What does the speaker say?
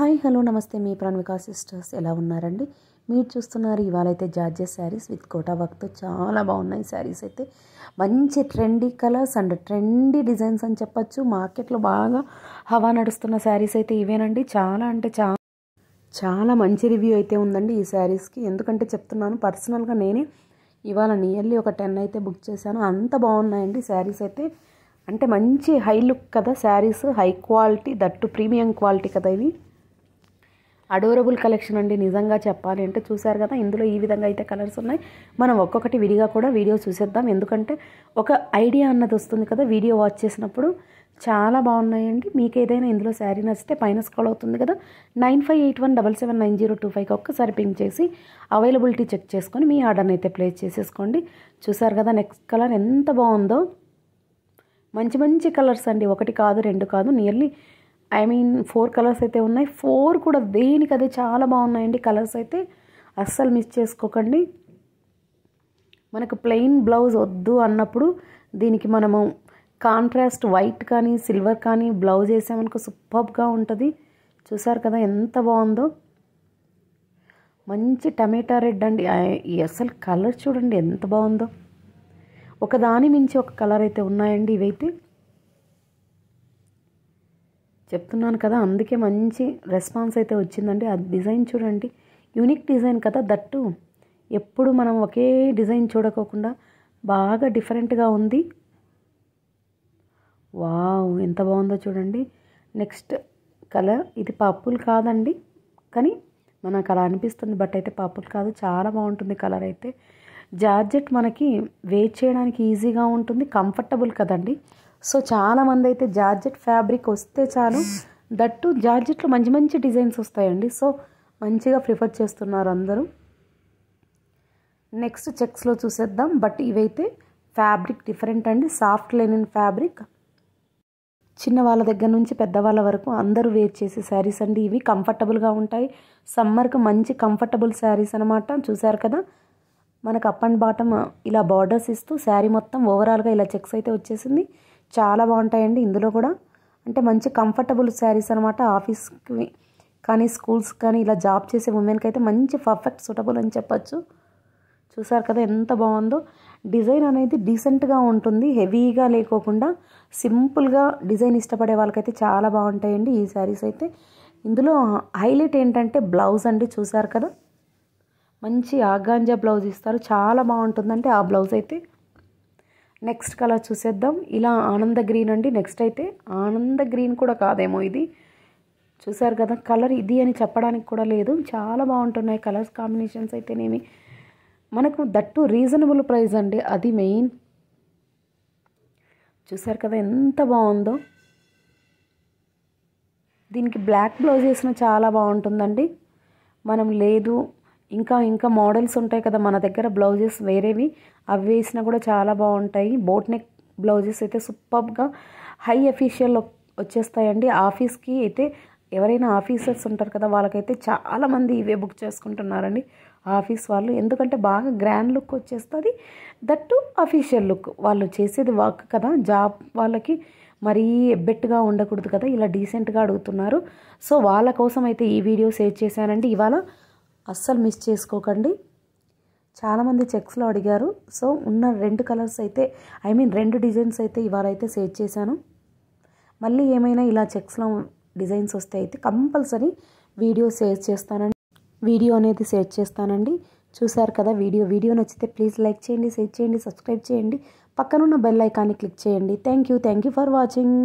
Hi hello నమస్తే. మీ ప్రాణవికా sisters ఎలా ఉన్నారండి? మీరు చూస్తున్నారు ఇవాళ అయితే జార్జెస్ శారీస్ విత్ కోటా వర్క్తో చాలా బాగున్నాయి శారీస్ అయితే. మంచి trendy colours and trendy designs అని చెప్పచ్చు. మార్కెట్లో బాగా హవా నడుస్తున్న శారీస్ అయితే ఇవేనండి. చాలా అంటే చాలా చాలా మంచి రివ్యూ అయితే ఉందండి ఈ శారీస్కి. ఎందుకంటే చెప్తున్నాను పర్సనల్గా నేనే ఇవాళ నియర్లీ ఒక టెన్ అయితే బుక్ చేశాను. అంత బాగున్నాయండి శారీస్ అయితే. అంటే మంచి హై లుక్ కదా saris. High quality that premium quality కదా ఇవి. అడోరబుల్ కలెక్షన్ అండి నిజంగా చెప్పాలి అంటే. చూసారు కదా ఇందులో ఈ విధంగా అయితే కలర్స్ ఉన్నాయి. మనం ఒక్కొక్కటి విడిగా కూడా వీడియో చూసేద్దాం. ఎందుకంటే ఒక ఐడియా అన్నది వస్తుంది కదా వీడియో వాచ్ చేసినప్పుడు. చాలా బాగున్నాయండి. మీకు ఏదైనా ఇందులో శారీ నచ్చితే పైన స్కాల్ అవుతుంది కదా nine five eight one double seven nine zero two ఫైవ్కి ఒక్కసారి పింక్ చేసి అవైలబిలిటీ చెక్ చేసుకొని మీ ఆర్డర్ని అయితే ప్లేస్ చేసేసుకోండి. చూసారు కదా నెక్స్ట్ కలర్ ఎంత బాగుందో. మంచి మంచి కలర్స్ అండి. ఒకటి కాదు రెండు కాదు nearly I mean four colours అయితే ఉన్నాయి. ఫోర్ కూడా దేనికి అదే చాలా బాగున్నాయండి. కలర్స్ అయితే అస్సలు మిస్ చేసుకోకండి. మనకు ప్లెయిన్ బ్లౌజ్ వద్దు అన్నప్పుడు దీనికి మనము కాంట్రాస్ట్ వైట్ కానీ సిల్వర్ కానీ బ్లౌజ్ వేసామనుకో సూపర్గా ఉంటుంది. చూసారు కదా ఎంత బాగుందో. మంచి టమాటా రెడ్ అండి. అసలు కలర్ చూడండి ఎంత బాగుందో. ఒకదాని మించి ఒక కలర్ అయితే ఉన్నాయండి ఇవైతే. చెప్తున్నాను కదా అందుకే మంచి రెస్పాన్స్ అయితే వచ్చిందండి. ఆ డిజైన్ చూడండి. యూనిక్ డిజైన్ కదా దట్టు. ఎప్పుడు మనం ఒకే డిజైన్ చూడకోకుండా బాగా డిఫరెంట్గా ఉంది. వావ్ ఎంత బాగుందో చూడండి. నెక్స్ట్ కలర్ ఇది పర్పుల్ కాదండి. కానీ మనకు అలా అనిపిస్తుంది బట్ అయితే పర్పుల్ కాదు. చాలా బాగుంటుంది కలర్ అయితే. జార్జెట్ మనకి వేట్ చేయడానికి ఈజీగా ఉంటుంది కంఫర్టబుల్ కదండి. సో చాలామంది అయితే జార్జెట్ ఫ్యాబ్రిక్ వస్తే చాలు. దట్టు జార్జెట్లో మంచి మంచి డిజైన్స్ వస్తాయండి. సో మంచిగా ప్రిఫర్ చేస్తున్నారు అందరూ. నెక్స్ట్ చెక్స్లో చూసేద్దాం. బట్ ఇవైతే ఫ్యాబ్రిక్ డిఫరెంట్ అండి. Soft linen fabric. చిన్న వాళ్ళ దగ్గర నుంచి పెద్దవాళ్ళ వరకు అందరూ వేర్ చేసే శారీస్ అండి. ఇవి కంఫర్టబుల్గా ఉంటాయి. సమ్మర్కి మంచి కంఫర్టబుల్ శారీస్ అనమాట చూసారు కదా? మనకు అప్ అండ్ బాటమ్ ఇలా బార్డర్స్ ఇస్తూ శారీ మొత్తం ఓవరాల్గా ఇలా చెక్స్ అయితే వచ్చేసింది. చాలా బాగుంటాయండి. ఇందులో కూడా అంటే మంచి కంఫర్టబుల్ శారీస్ అనమాట ఆఫీస్కి కానీ స్కూల్స్ కానీ ఇలా జాబ్ చేసే ఉమెన్కి అయితే మంచి పర్ఫెక్ట్ సూటబుల్ అని చెప్పచ్చు. చూసారు కదా ఎంత బాగుందో. డిజైన్ అనేది డీసెంట్గా ఉంటుంది. హెవీగా లేకోకుండా సింపుల్గా డిజైన్ ఇష్టపడే వాళ్ళకైతే చాలా బాగుంటాయండి ఈ శారీస్ అయితే. ఇందులో హైలైట్ ఏంటంటే బ్లౌజ్ అండి. చూసారు కదా? మంచి ఆగాంజా బ్లౌజ్ ఇస్తారు. చాలా బాగుంటుందంటే ఆ బ్లౌజ్ అయితే. నెక్స్ట్ కలర్ చూసేద్దాం. ఇలా ఆనంద గ్రీన్ అండి. నెక్స్ట్ అయితే ఆనంద గ్రీన్ కూడా కాదేమో ఇది. చూసారు కదా కలర్ ఇది అని చెప్పడానికి కూడా లేదు. చాలా బాగుంటున్నాయి కలర్స్ కాంబినేషన్స్ అయితేనేమి. మనకు దట్టు రీజనబుల్ ప్రైస్ అండి. అది మెయిన్. చూసారు కదా ఎంత బాగుందో. దీనికి బ్లాక్ బ్లౌజ్ వేసిన చాలా బాగుంటుందండి. మనం లేదు ఇంకా ఇంకా మోడల్స్ ఉంటాయి కదా మన దగ్గర బ్లౌజెస్ వేరేవి. అవి వేసినా కూడా చాలా బాగుంటాయి. బోట్ నెక్ బ్లౌజెస్ అయితే సూపర్గా హై ఎఫిషియల్ వచ్చేస్తాయండి. ఆఫీస్కి అయితే ఎవరైనా ఆఫీసర్స్ ఉంటారు కదా వాళ్ళకైతే చాలామంది ఇవే బుక్ చేసుకుంటున్నారండి. ఆఫీస్ వాళ్ళు ఎందుకంటే బాగా గ్రాండ్ లుక్ వచ్చేస్తుంది. దట్టు అఫీషియల్ లుక్ వాళ్ళు చేసేది వర్క్ కదా జాబ్ వాళ్ళకి మరీ ఎబ్బెట్టుగా ఉండకూడదు కదా ఇలా డీసెంట్గా అడుగుతున్నారు. సో వాళ్ళ కోసం అయితే ఈ వీడియో సేవ్ చేశానండి. ఇవాళ అస్సలు మిస్ చేసుకోకండి. చాలామంది చెక్స్లో అడిగారు. సో ఉన్న రెండు కలర్స్ అయితే ఐ మీన్ రెండు డిజైన్స్ అయితే ఇవాళ అయితే సేవ్ చేశాను. మళ్ళీ ఏమైనా ఇలా చెక్స్లో డిజైన్స్ వస్తే అయితే కంపల్సరీ వీడియో షేర్ చేస్తానండి. వీడియో అనేది షేర్ చేస్తానండి. చూశారు కదా వీడియో. వీడియో నచ్చితే ప్లీజ్ లైక్ చేయండి షేర్ చేయండి సబ్స్క్రైబ్ చేయండి. పక్కనున్న బెల్ ఐకాన్ని క్లిక్ చేయండి. Thank you. Thank you for watching.